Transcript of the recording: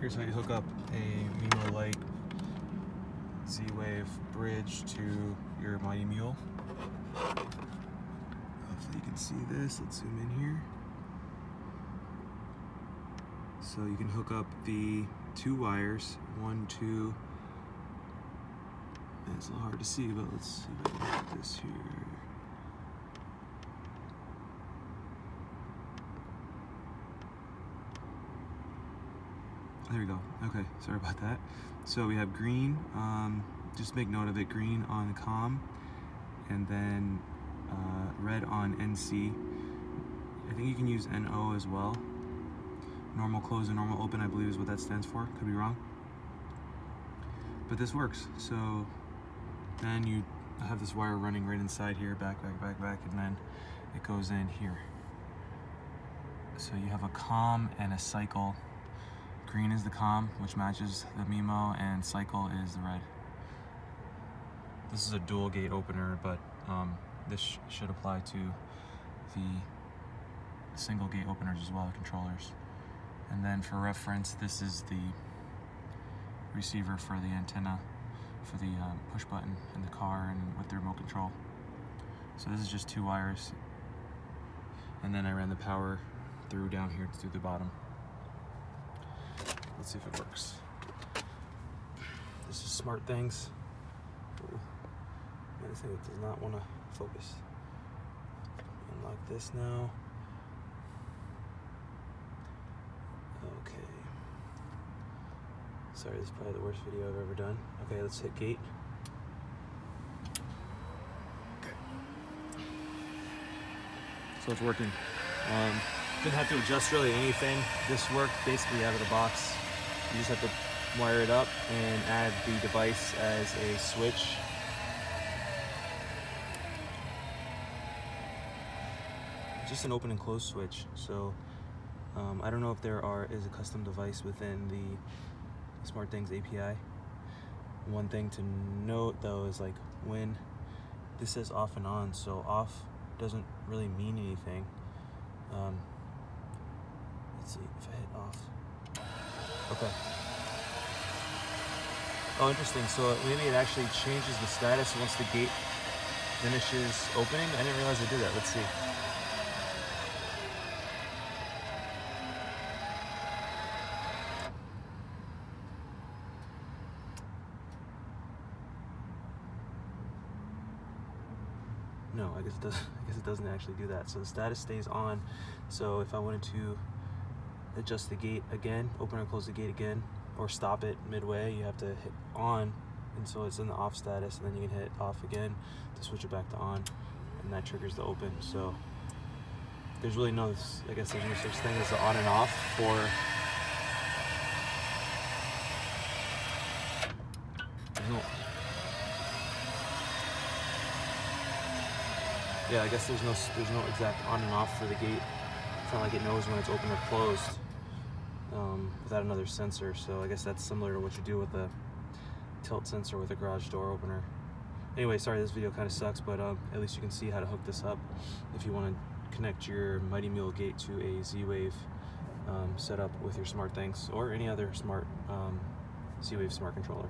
here's how you hook up a MIMOlite Z-Wave bridge to your Mighty Mule. Hopefully you can see this. Let's zoom in here. So you can hook up the two wires, one, two. It's a little hard to see, but let's see if I can get this here. There we go. Okay, sorry about that. So we have green, um, just make note of it, green on COM, and then uh, red on NC. I think you can use NO as well. Normal close and normal open, I believe is what that stands for. Could be wrong. But this works. So then you have this wire running right inside here, back, back, back, back, and then it goes in here. So you have a COM and a cycle Green is the COM, which matches the Mimo, and cycle is the red. This is a dual gate opener, but um, this sh should apply to the single gate openers as well, the controllers. And then for reference, this is the receiver for the antenna for the um, push button in the car and with the remote control. So this is just two wires. And then I ran the power through down here to the bottom. Let's see if it works. This is SmartThings. this thing does not want to focus. Unlock this now. Okay. Sorry, this is probably the worst video I've ever done. Okay, let's hit gate. Okay. So it's working. Um, didn't have to adjust really anything. This worked basically out of the box. You just have to wire it up and add the device as a switch. Just an open and close switch. So um, I don't know if there are is a custom device within the SmartThings API. One thing to note though is like when this says off and on, so off doesn't really mean anything. Um, let's see if I hit off. Okay. Oh, interesting. So maybe it actually changes the status once the gate finishes opening. I didn't realize it did that. Let's see. No, I guess it doesn't. I guess it doesn't actually do that. So the status stays on. So if I wanted to adjust the gate again, open or close the gate again, or stop it midway, you have to hit on until it's in the off status, and then you can hit off again to switch it back to on, and that triggers the open. So there's really no, I guess there's no such thing as the on and off for no, yeah, I guess there's no there's no exact on and off for the gate. It's not like it knows when it's open or closed um, without another sensor. So I guess that's similar to what you do with a tilt sensor with a garage door opener. Anyway, sorry this video kind of sucks, but um, at least you can see how to hook this up if you want to connect your Mighty Mule gate to a Z-Wave um, setup with your SmartThings or any other smart um, Z-Wave smart controller.